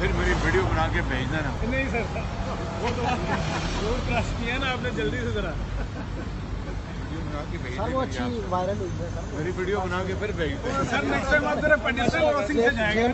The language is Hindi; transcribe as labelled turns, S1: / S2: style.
S1: फिर मेरी वीडियो बना के भेज देना
S2: नहीं सर वो तो रोड क्रॉस किया ना आपने जल्दी से जरा
S1: वीडियो बना के
S3: सर वो अच्छी वायरल हुई है
S1: मेरी वीडियो बना के फिर भेज देना
S2: सर नेक्स्ट टाइम आप जरा पंडित क्रॉसिंग से जाएँगे